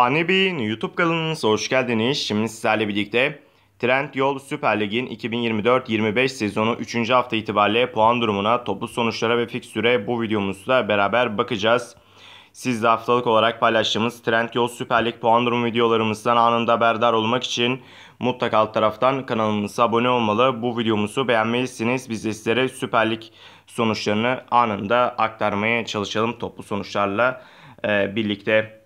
Fani YouTube kanalınıza hoş geldiniz. Şimdi sizlerle birlikte Trendyol Süper Lig'in 2024-25 sezonu 3. hafta itibariyle puan durumuna, toplu sonuçlara ve fikstüre bu videomuzda beraber bakacağız. Siz de haftalık olarak paylaştığımız Trendyol Süper Lig puan durumu videolarımızdan anında haberdar olmak için mutlaka alt taraftan kanalımıza abone olmalı. Bu videomuzu beğenmelisiniz. Biz de sizlere Süper Lig sonuçlarını anında aktarmaya çalışalım toplu sonuçlarla e, birlikte.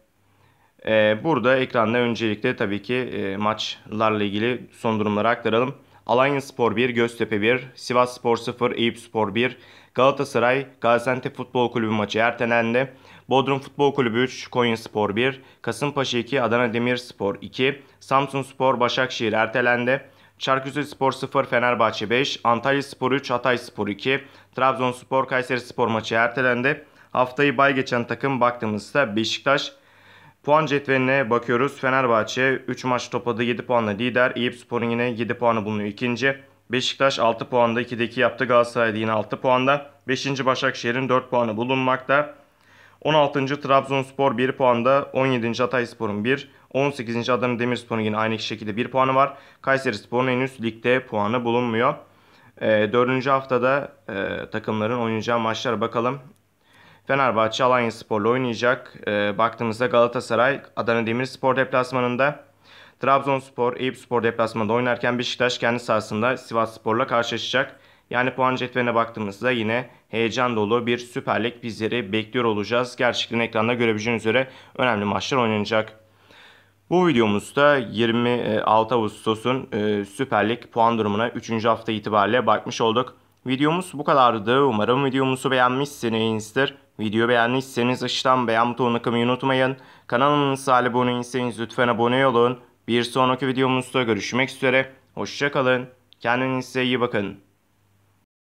Ee, burada ekranda öncelikle tabii ki e, maçlarla ilgili son durumları aktaralım. Alanya Spor 1, Göztepe 1, Sivas Spor 0, Eyüp Spor 1, Galatasaray, Gaziantep Futbol Kulübü maçı ertelendi. Bodrum Futbol Kulübü 3, Konya Spor 1, Kasımpaşa 2, Adana Demirspor 2, Samsun Spor Başakşehir ertelendi. Çarküze Spor 0, Fenerbahçe 5, Antalya Spor 3, Hatay Spor 2, Trabzonspor Kayseri Spor maçı ertelendi. Haftayı bay geçen takım baktığımızda Beşiktaş, Puan cetveline bakıyoruz. Fenerbahçe 3 maç topladı 7 puanla lider. Eyüp Spor'un yine 7 puanı bulunuyor ikinci. Beşiktaş 6 puanda 2'de 2 yaptı. Galatasaray yine 6 puanda. 5. Başakşehir'in 4 puanı bulunmakta. 16. Trabzonspor 1 puanda. 17. Hatayspor'un 1. 18. Adana Demirspor'un yine aynı şekilde 1 puanı var. Kayseri Spor'un henüz ligde puanı bulunmuyor. E, 4. haftada takımların oynayacağı maçlara bakalım. Fenerbahçe Alanya Spor'la oynayacak. E, baktığımızda Galatasaray Adana Demirspor deplasmanında. Trabzonspor Eyüp Spor deplasmanında oynarken Beşiktaş kendi sahasında Sivas Spor'la karşılaşacak. Yani puan cetveline baktığımızda yine heyecan dolu bir Süper Lig bizleri bekliyor olacağız. Gerçekten ekranda görebileceğiniz üzere önemli maçlar oynanacak. Bu videomuzda 26 Ağustos'un e, Süper Lig puan durumuna 3. hafta itibariyle bakmış olduk. Videomuz bu kadardı. Umarım videomuzu beğenmişsinizdir. Video beğendiyseniz aşağıdan beğen butonuna kılmayı unutmayın. Kanalımıza abone değilseniz lütfen abone olun. Bir sonraki videomuzda görüşmek üzere. Hoşçakalın. Kendinize iyi bakın.